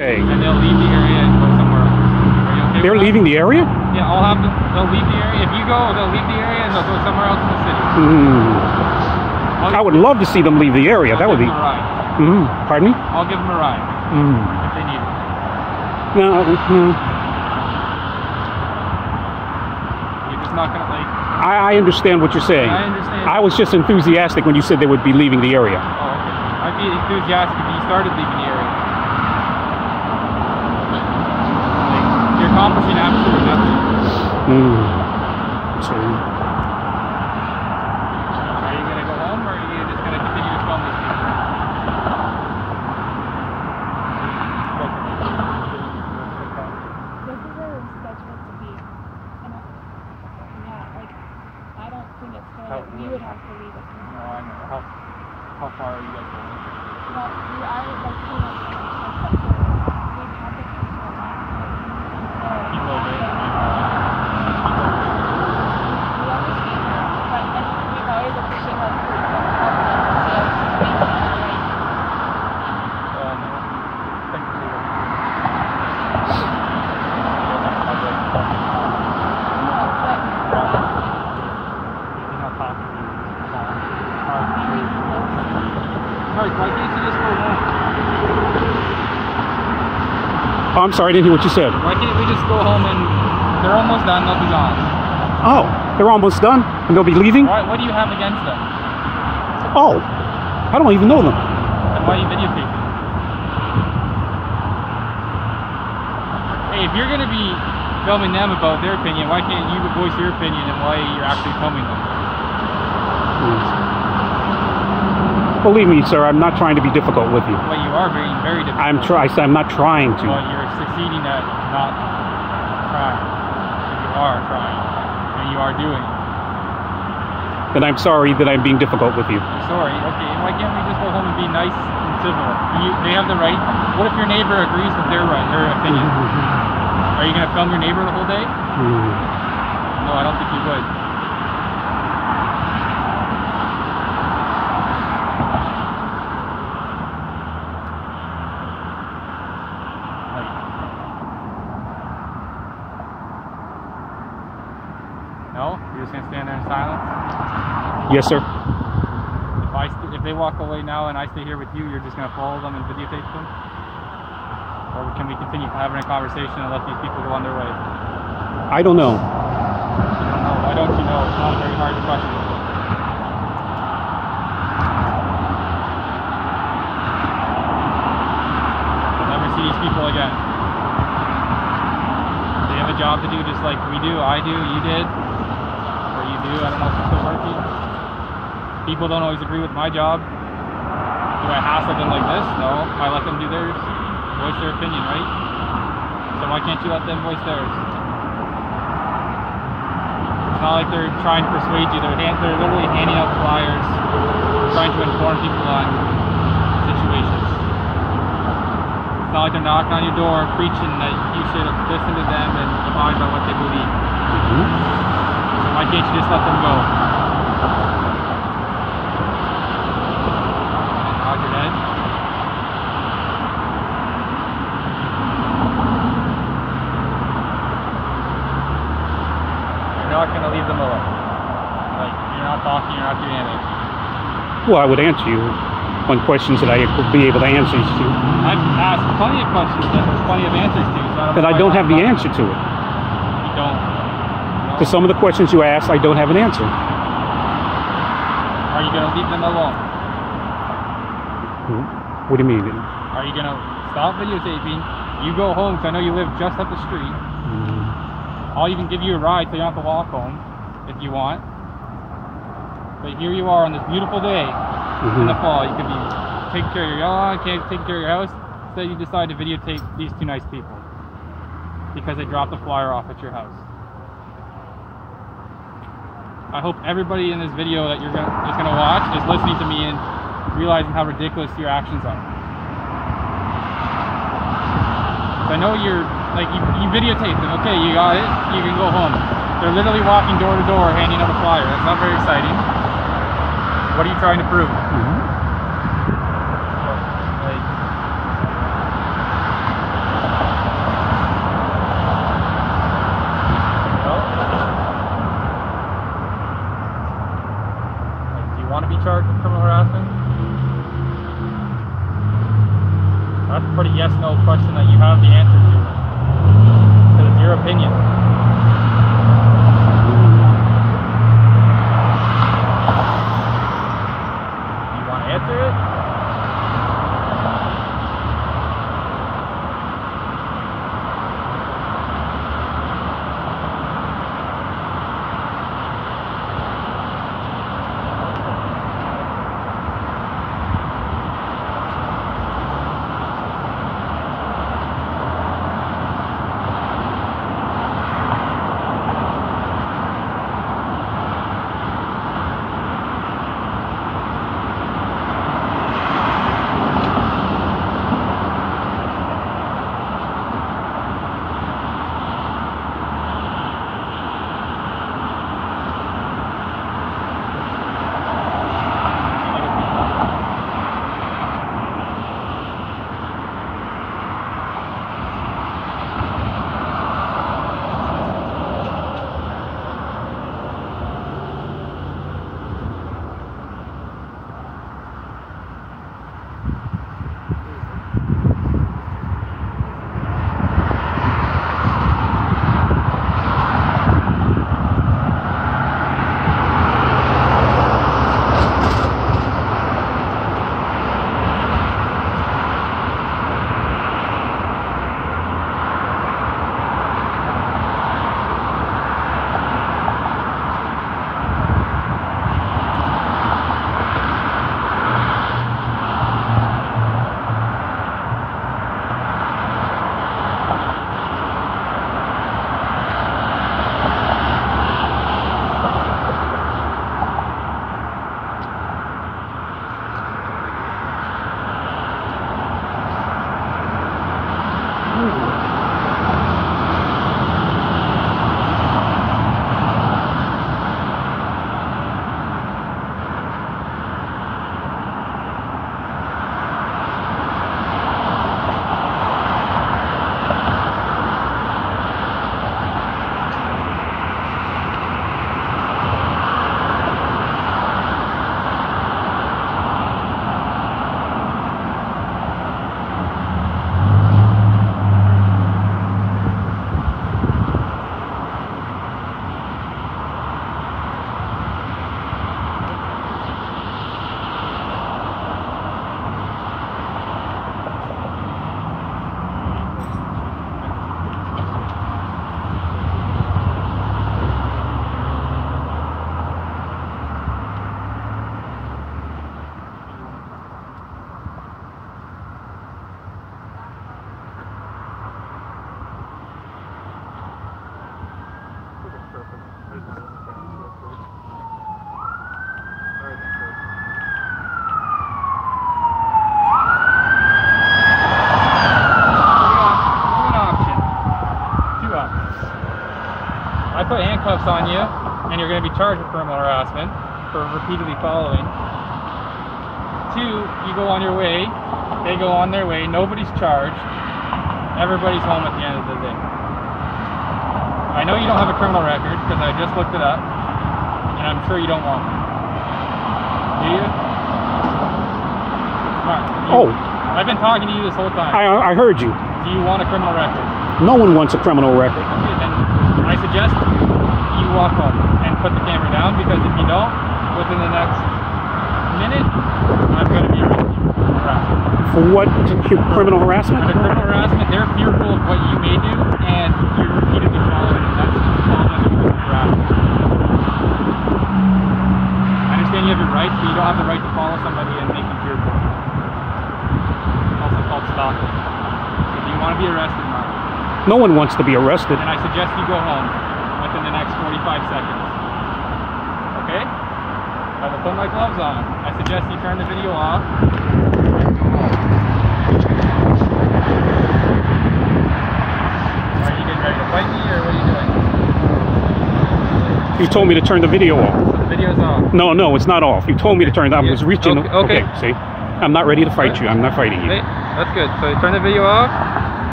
And they'll leave the area and go somewhere else. Are you okay they're with that? leaving the area? Yeah, I'll have them. They'll leave the area. If you go, they'll leave the area and they'll go somewhere else in the city. Hmm. I'll would love to see them leave the area. I'll That would be. them a ride. Mm, pardon me? I'll give them a ride Mm. if they need it. No, no. You're just not gonna like. I, I understand what you're saying. I understand. I was just enthusiastic when you said they would be leaving the area. Oh, okay. I'd be enthusiastic if you started leaving the area. Like, you're accomplishing absolutely nothing. Mm. So, Are you gonna go home or are you just gonna continue to film these people? This is where we're scheduled to be. And I, yeah, like, I don't think it's fair How- that we would have to leave it. No, I know. How, how far are you guys going? Well, we are like pretty much except for we've had the people last time. Keep over it. We understand that, but and we've always appreciated how police have helped us to make it right. Uh, no. Thank you. No, but for us, He's not talking to you. very close. Alright, why can't you just go home? Oh, I'm sorry, I didn't hear what you said. Why can't we just go home and they're almost done, they'll be gone. Oh, they're almost done and they'll be leaving? Why, what do you have against them? Oh, I don't even know them. And why are you videotaping? Hey, if you're gonna be filming them about their opinion, why can't you voice your opinion and why you're actually filming them? Believe me, sir, I'm not trying to be difficult with you. Well, you are very, very difficult. I'm try. I'm not trying to. Well, succeeding at not trying. You are trying, and you are doing. And I'm sorry that I'm being difficult with you. Sorry. Okay, why can't we just go home and be nice and civil? You, they have the right. What if your neighbor agrees with their right, their opinion? Are you gonna film your neighbor the whole day? Hmm. No, I don't think you would. Like- No, you're just gonna stand there in silence. Yes, sir. If I st- if they walk away now and I stay here with you, you're just gonna follow them and videotape them, or can we continue having a conversation and let these people go on their way? I don't know. Don't know. Why don't you know? It's not a very hard question. You'll never see these people again. They have a job to do just like we do, I do, you did, do. I don't know if still. People don't always agree with my job. Do I hassle them like this? No. I let them do theirs, voice their opinion, right? So why can't you let them voice theirs? It's not like they're trying to persuade you. They're hand, they're literally handing out flyers, trying to inform people on situations. It's not like they're knocking on your door preaching that you should listen to them and abide by what they believe. So why can't you just let them go? And nod your head. You're not gonna leave them alone. Like you're not talking, you're not doing anything. Well, I would answer you on questions that I would be able to answer to. I've asked plenty of questions that there's plenty of answers to. So I don't I don't have the answer to it. To some of the questions you asked, I don't have an answer. Are you gonna leave them alone? What do you mean? Are you gonna stop videotaping? You go home because I know you live just up the street. I'll even give you a ride so you don't have to walk home if you want. But here you are on this beautiful day in the Mhm. fall. You could be taking care of your lawn, can't take care of your house. So you decide to videotape these two nice people because they dropped a flyer off at your house. I hope everybody in this video that you're gonna, gonna watch is listening to me and realizing how ridiculous your actions are. I know you're like you, you videotape them. Okay, you got it. You can go home. They're literally walking door to door, handing out a flyer. That's not very exciting. What are you trying to prove? Mhm. Like, handcuffs on you, and you're going to be charged with criminal harassment for repeatedly following. Two, you go on your way, they go on their way, nobody's charged, everybody's home at the end of the day. I know you don't have a criminal record because I just looked it up, and I'm sure you don't want one. Do you? On. you- Oh, I've been talking to you this whole time. I, I heard you. Do you want a criminal record? No one wants a criminal record. Okay, then I suggest you walk home and put the camera down because if you don't, within the next minute, I'm going to be arresting you for harassment. For what? Criminal harassment? Under criminal harassment, they're fearful of what you may do, and you're repeatedly following, and that's falls under harassment. I understand you have your rights, but you don't have the right to follow somebody and make them fearful. It's also called stalking. So do you want to be arrested, Mark? No one wants to be arrested. and I suggest you go home within the next 45 seconds. Okay? I will put my gloves on. I suggest you turn the video off. Are you getting ready to fight me or what are you doing? You told me to turn the video off. So the video's off. No, no, it's not off. You told me to turn it off. I was reaching. okay, okay. see? I'm not ready to fight you. I'm not fighting you. Okay, that's good. So turn the video off.